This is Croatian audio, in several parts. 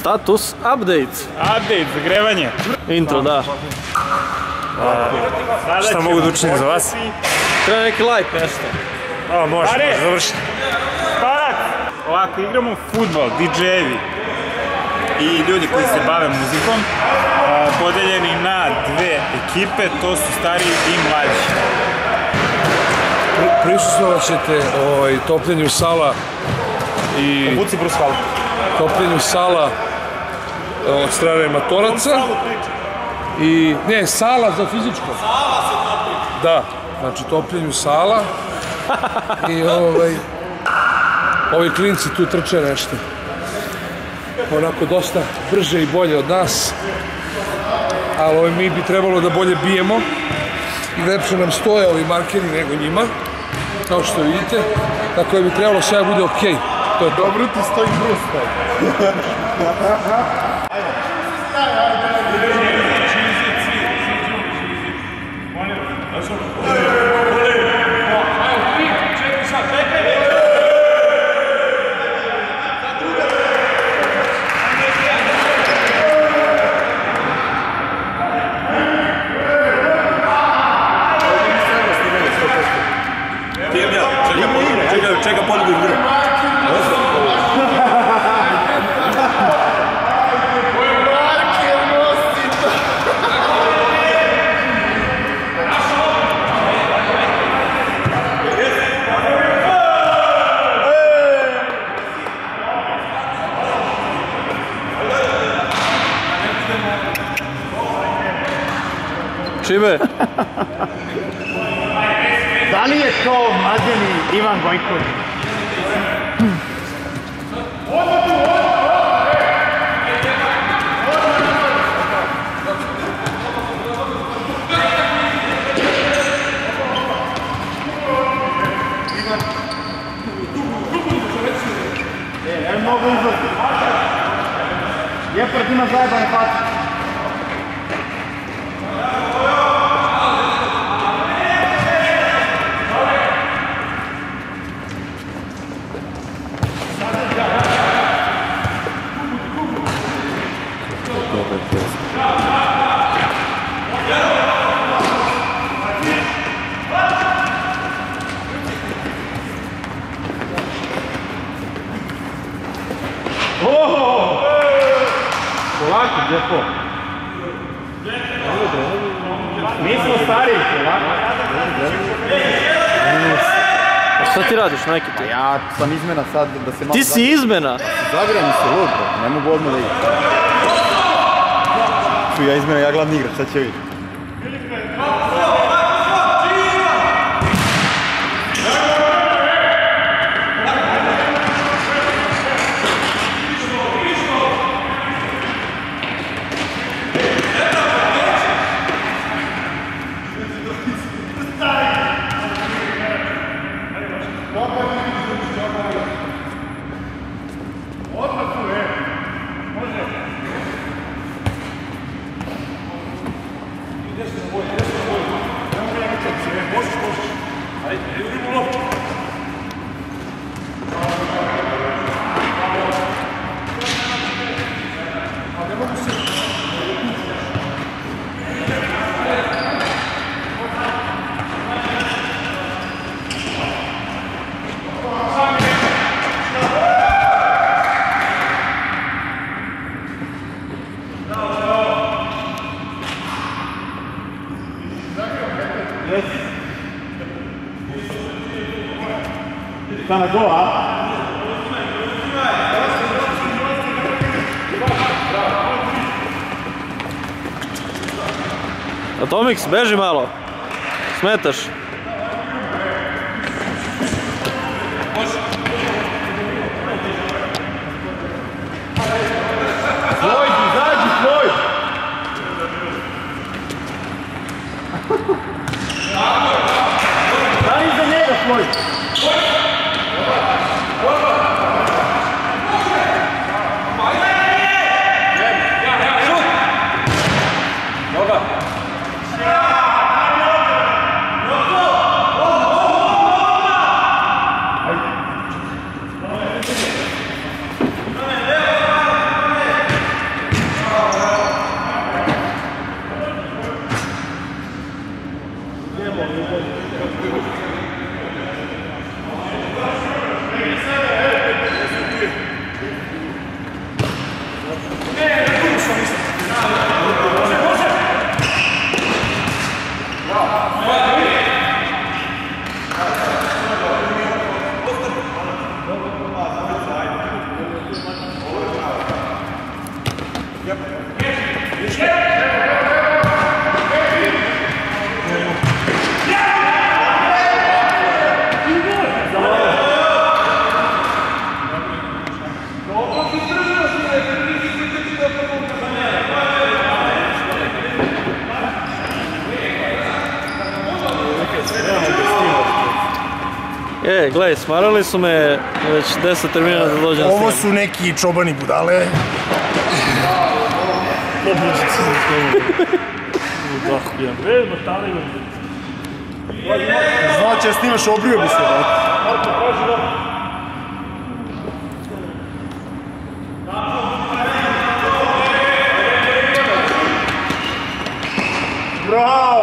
Status update. Update, zagrevanje. Intro, da. Šta mogu da učinim za vas? Treba neki like nešto. O, može, Pare! može, završiti. Parak! Ovako, igramo futbol, DJ-evi i ljudi koji se bave muzikom, a, podeljeni na dve ekipe, to su stariji i mlađi. Prisustvovat ćete ovaj, topljenju sala i Buci Brusval. topljenju sala od strane matoraca. I, ne, sala za fizičko. Da, znači topljenju sala. I ovaj, ovi klinci tu trče nešto. Onako dosta brže i bolje od nas. Ali ovaj, mi bi trebalo da bolje bijemo. I lepše nam stoje ovi markeri nego njima. Kao što vidite. Tako da bi trebalo sve bude okej. To je dobro ti stoji Bruce Šime, Da li je to mlađeni Ivan Gojković? E, ne mogu izlaziti. Jepard ima zajebane face. Polako, djepo. Mi smo stariji, polako. a šta ti radiš neki ti? Ja sam izmena sad da se malo... Ti si izmena. Zagrani se lud, ne mogu odmah da igram. Ču, ja izmena, ja glavni igrač, sad će vidjeti. Šta na go, a? Atomix, beži malo. Smetaš. gledaj, smarali su me već 10 termina da dođem Ovo su neki čobani budale. Znači, ja snimaš obrio bi se, da? Bravo!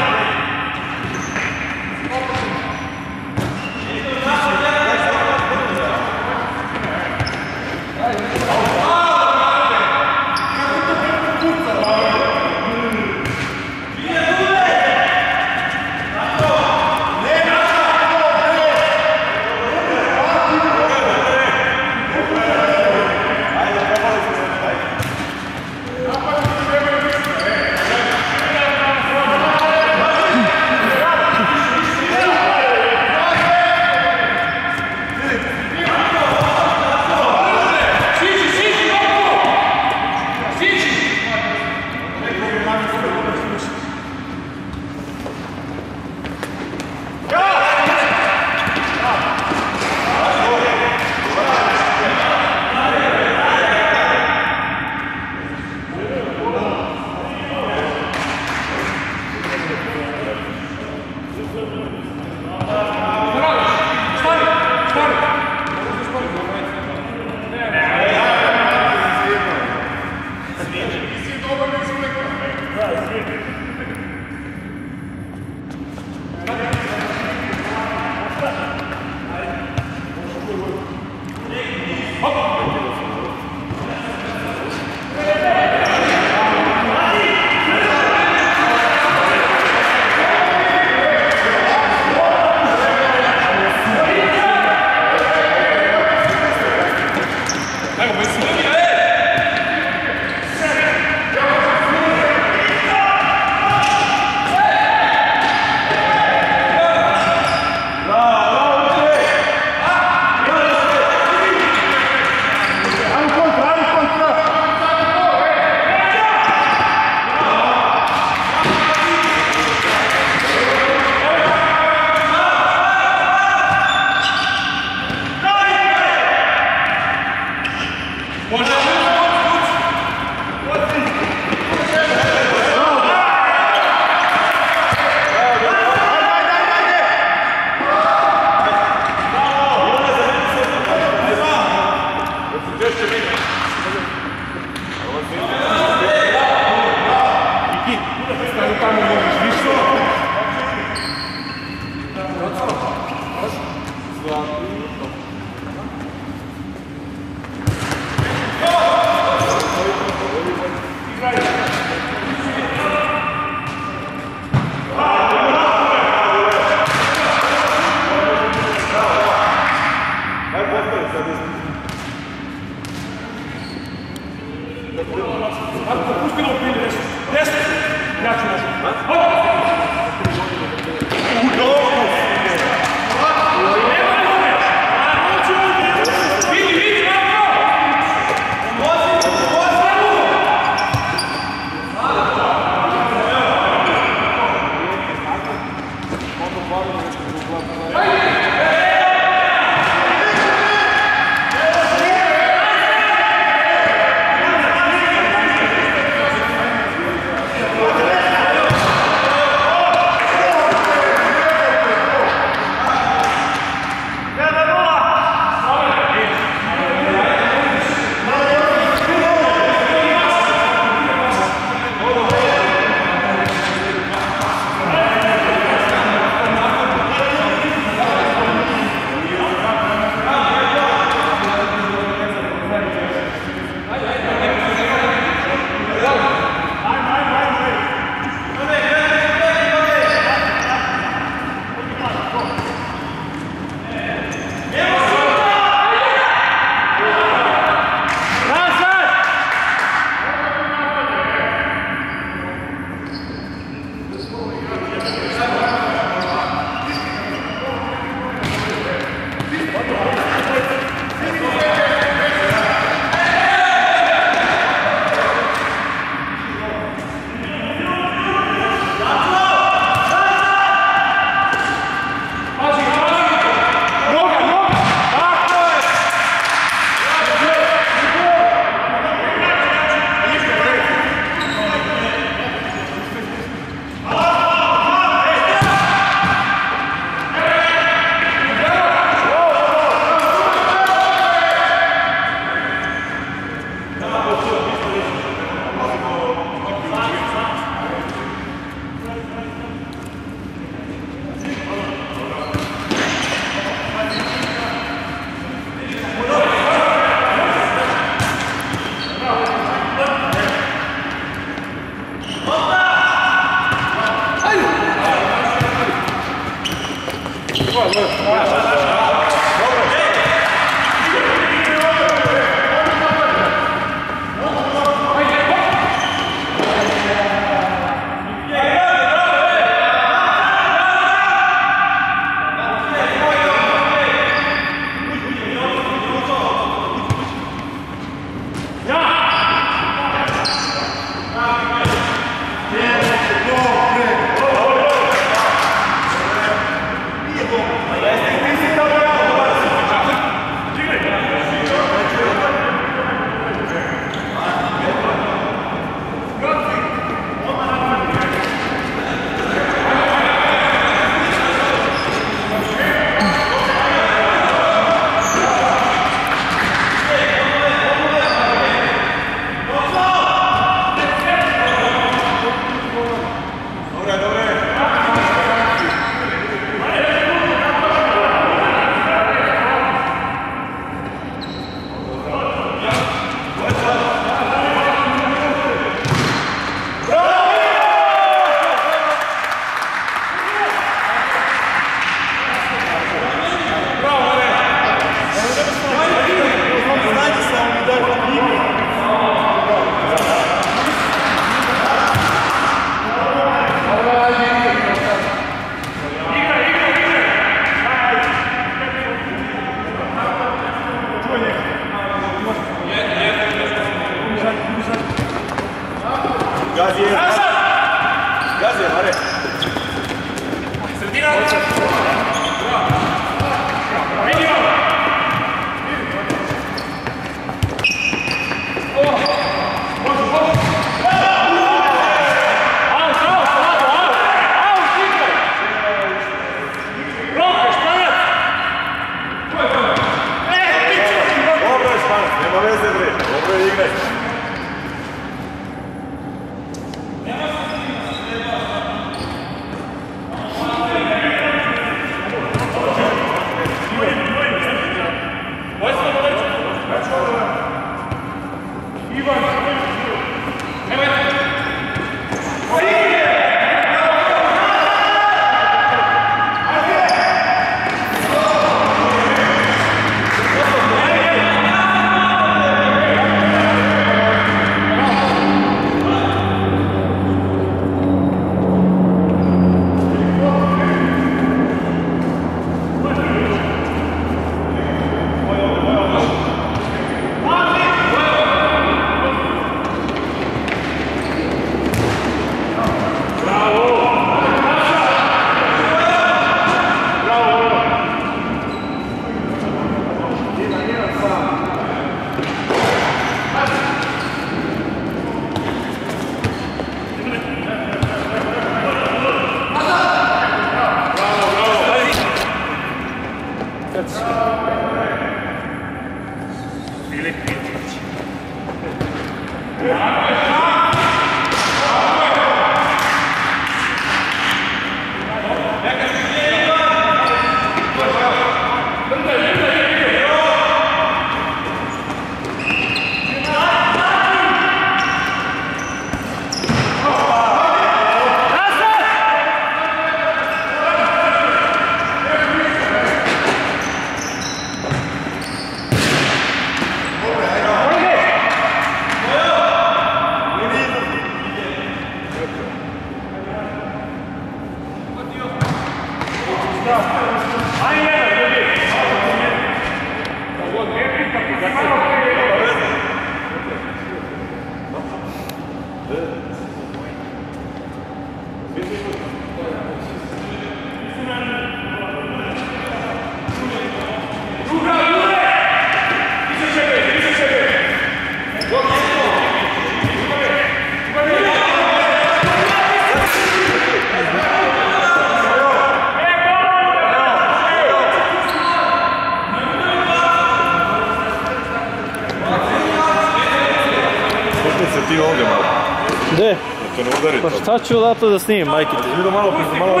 Udari Pa šta ću odato da snimim, majke ti? Vidio malo, malo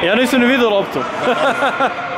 te. Ja nisam ni vidio loptu.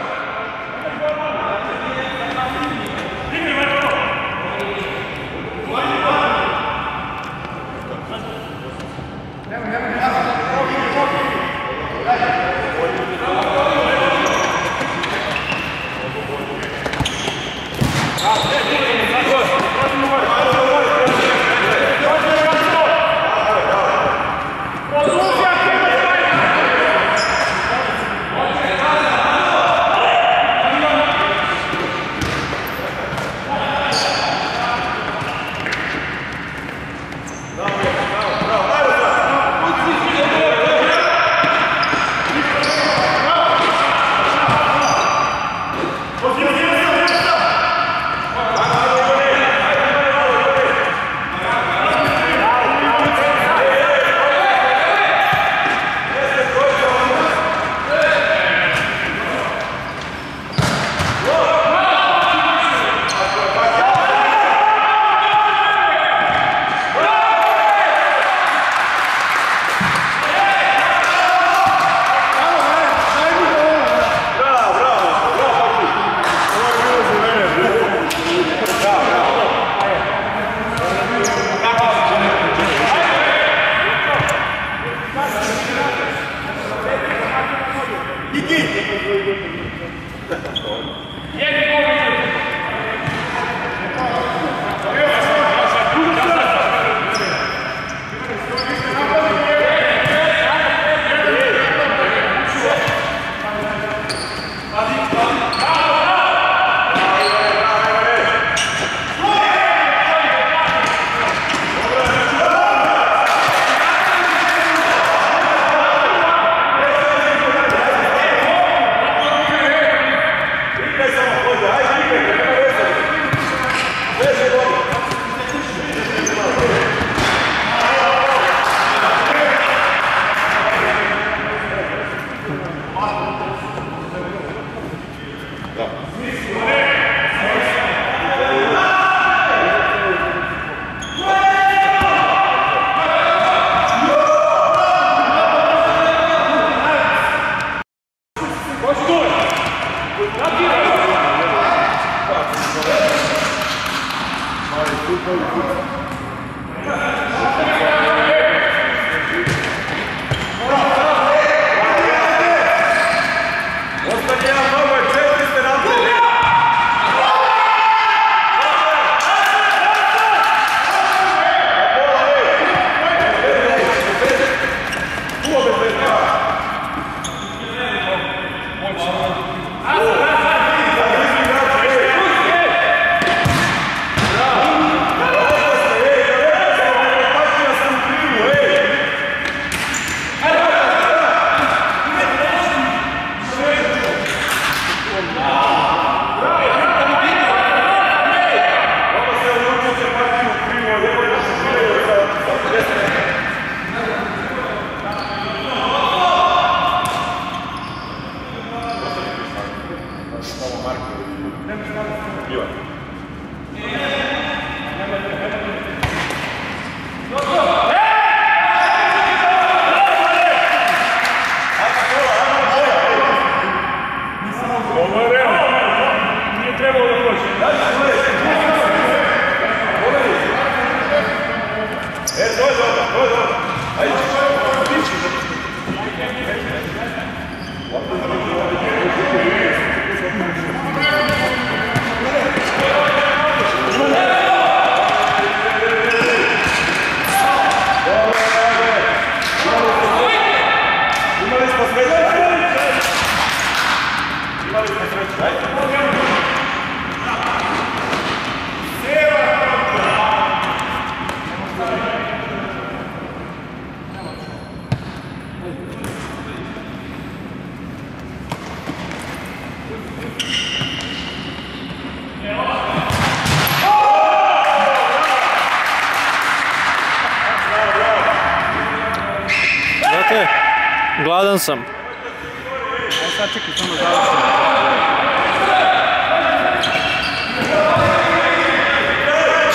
sam. Aj sad čekaj, samo završimo.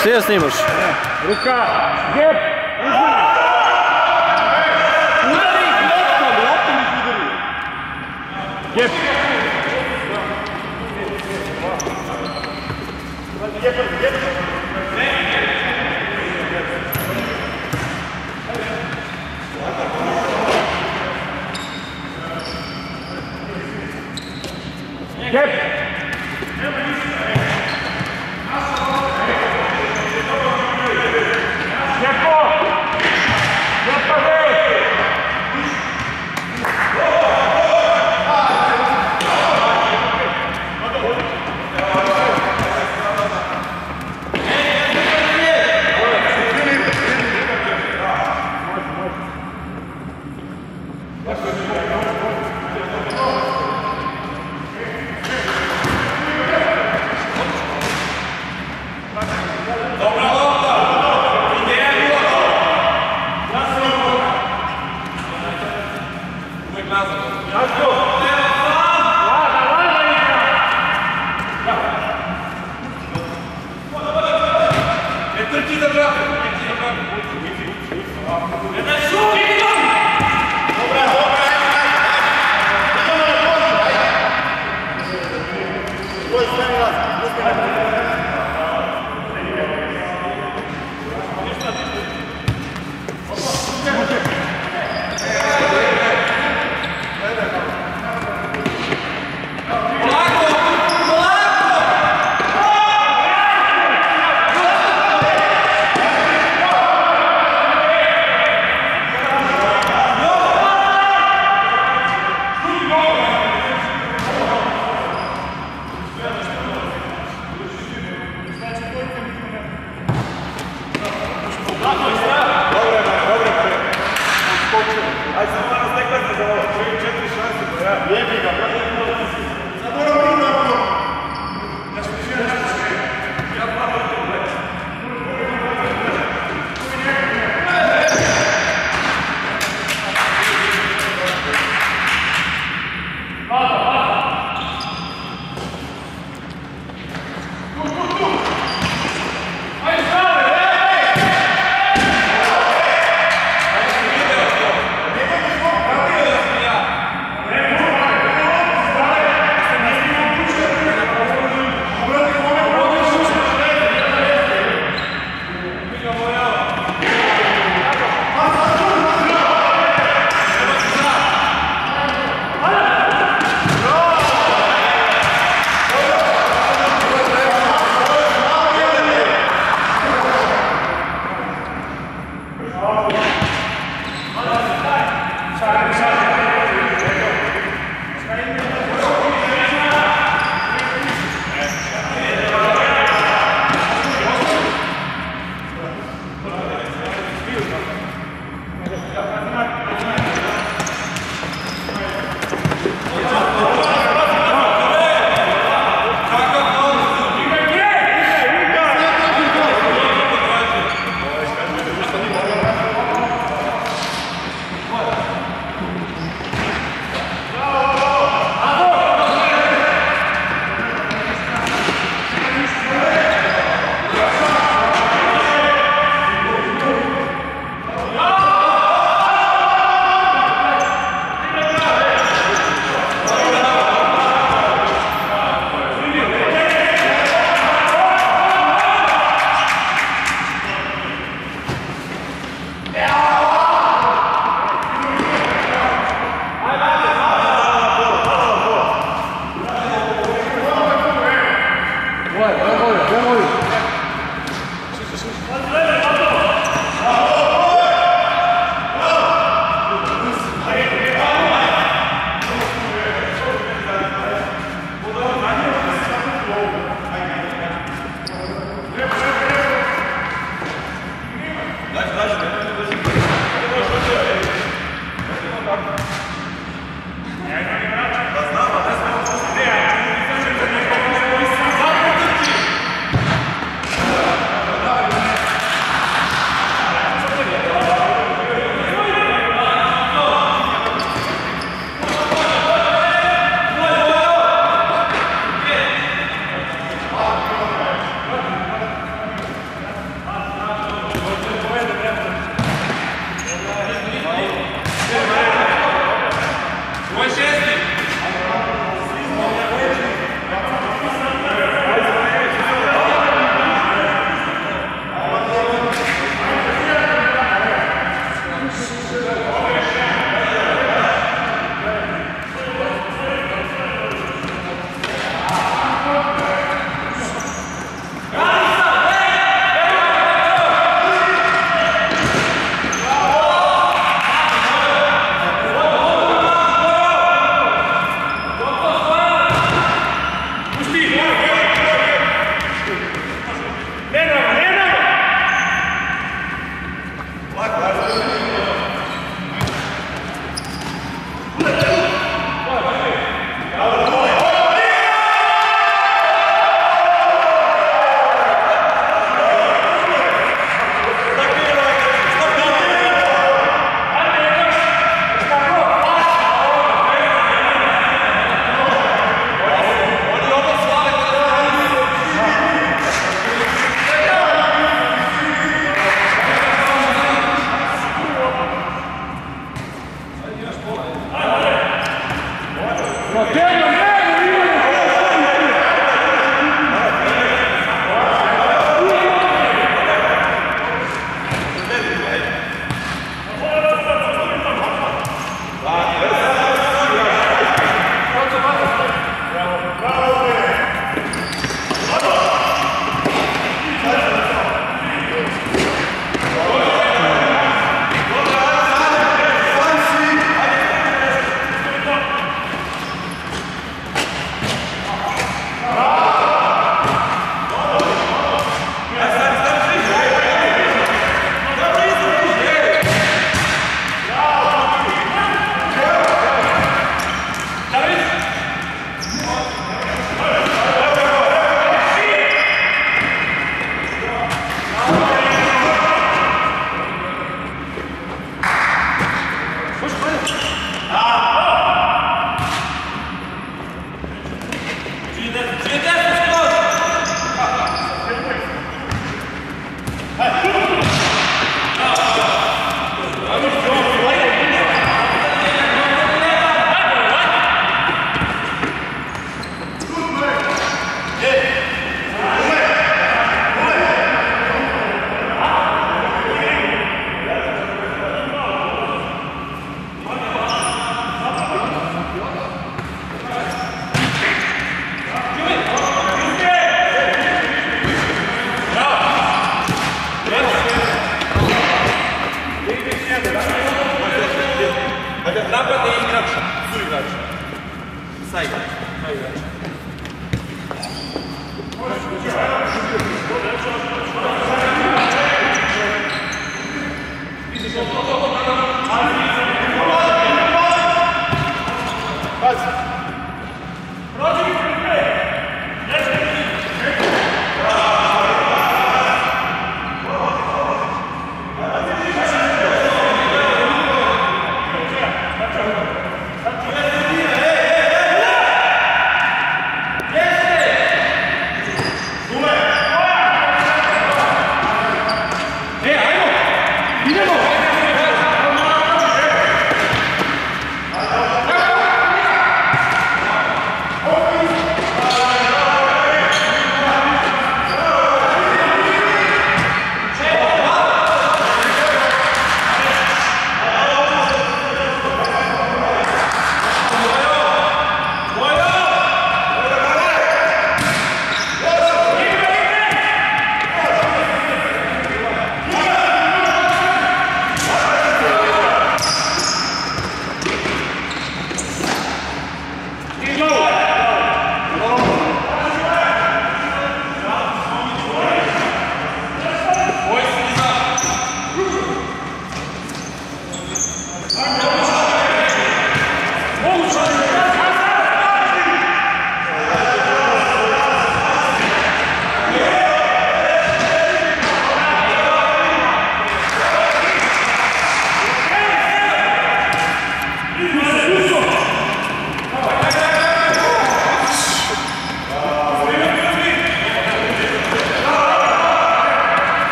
Šta ja snimaš? Ruka! Gep! Udari ih loptom, loptom ih udari. Gep!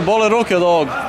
Bole ruke od ovog.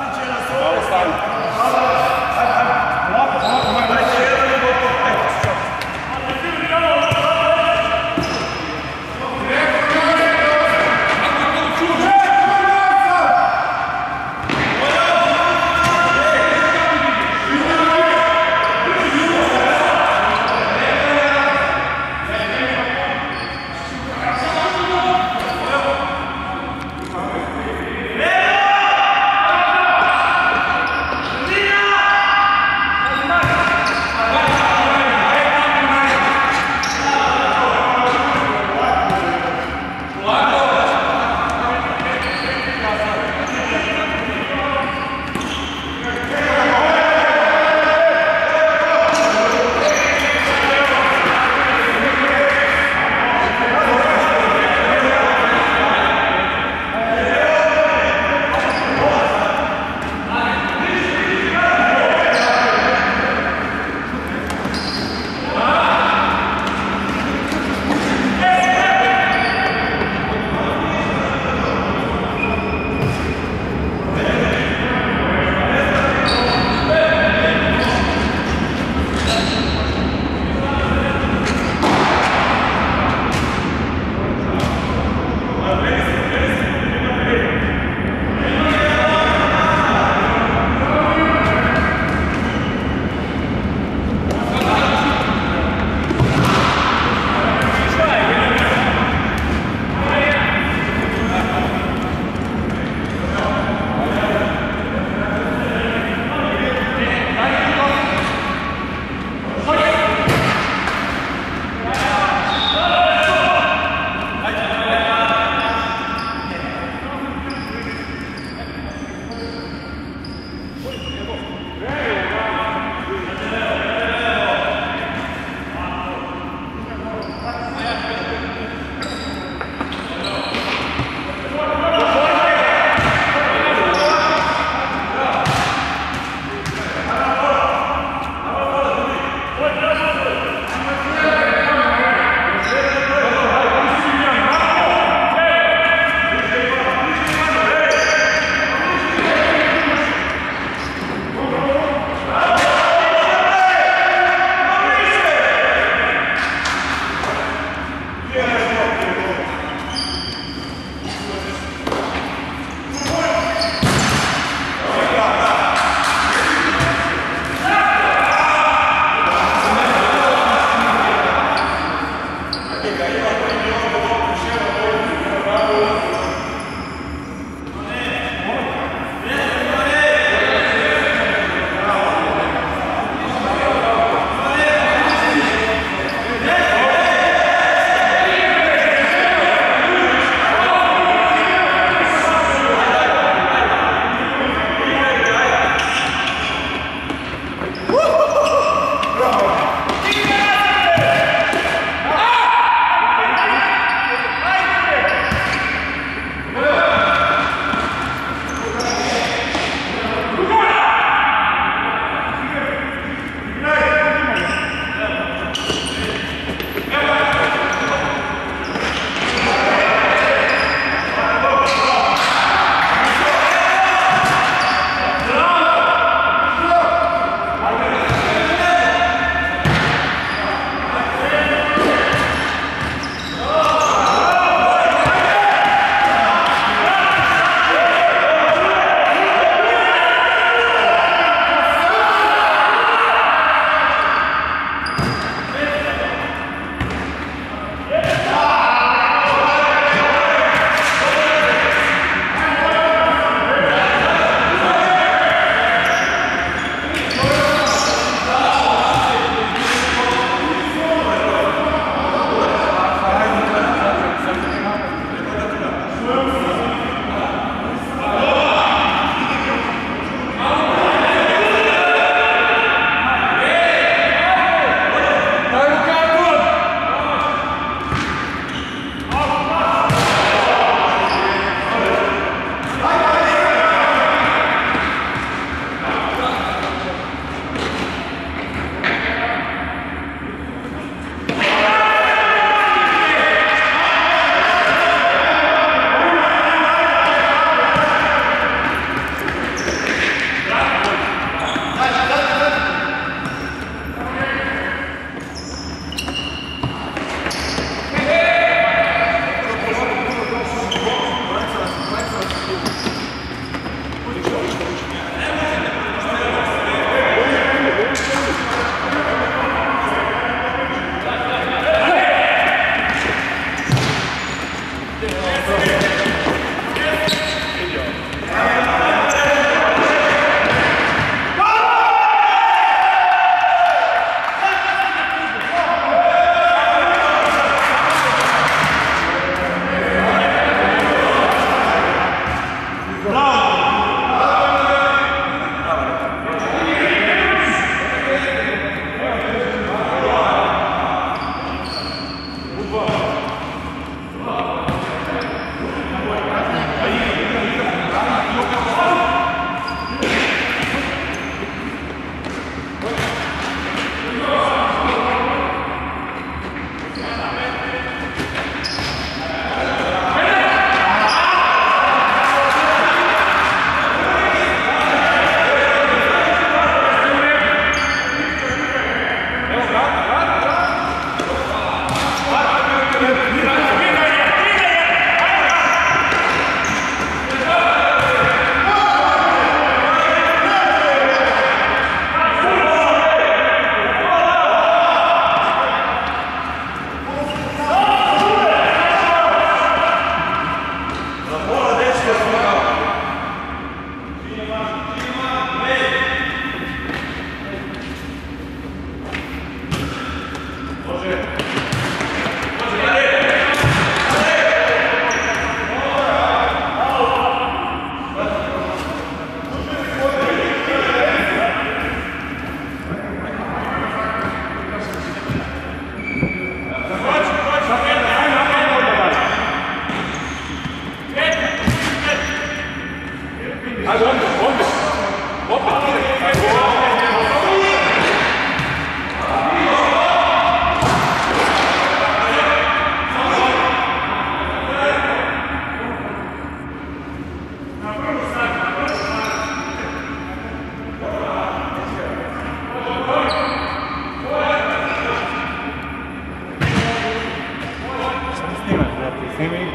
Amy.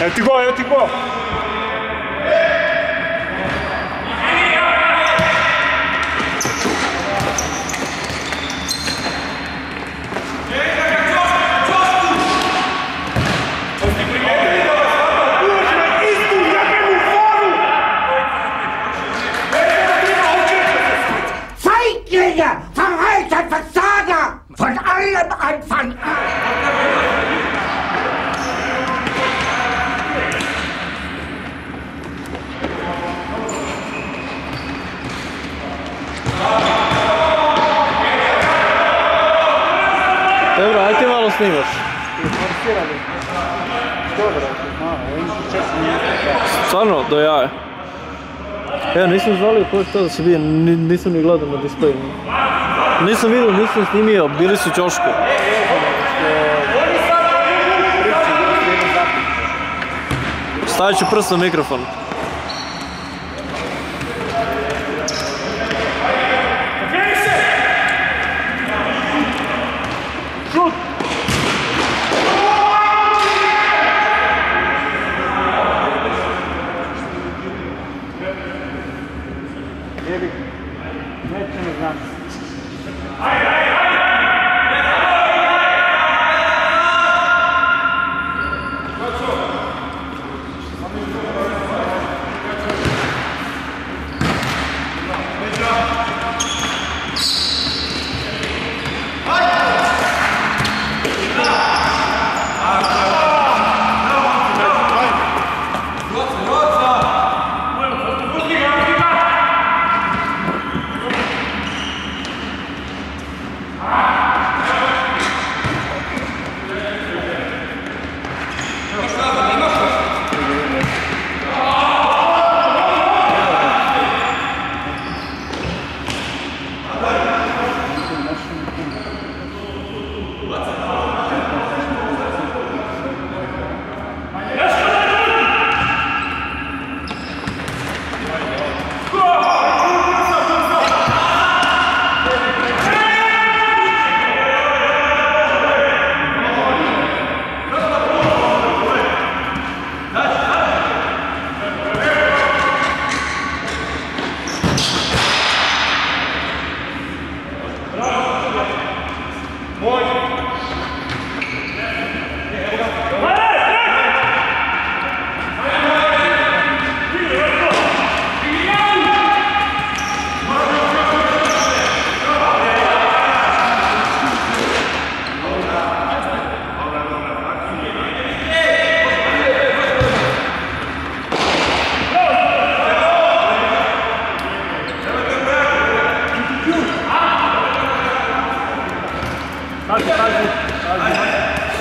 Eu te vou, eu te vou. Feiglinge, Verreiter, Versager! Von allem Anfang an! Snimaš. Stvarno, do jaja. Evo, nisam žalio ko je to da se ni- nisam ni gledao na displeju. Nisam vidio, nisam snimio, bili su u ćošku. Stavit ću prst na mikrofon.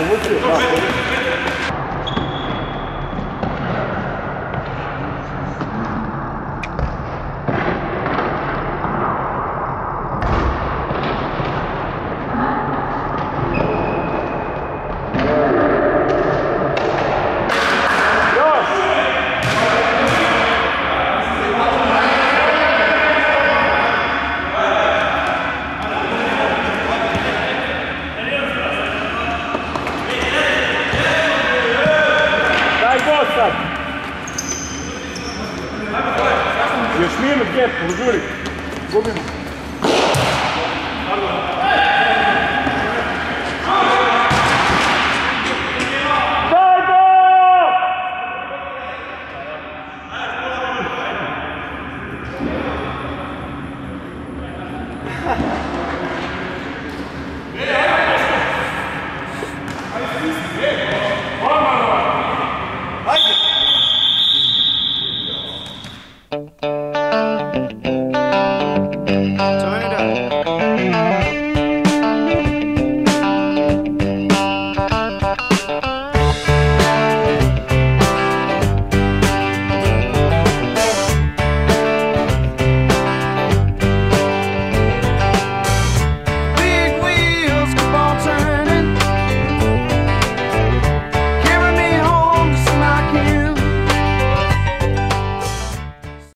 Muito vou.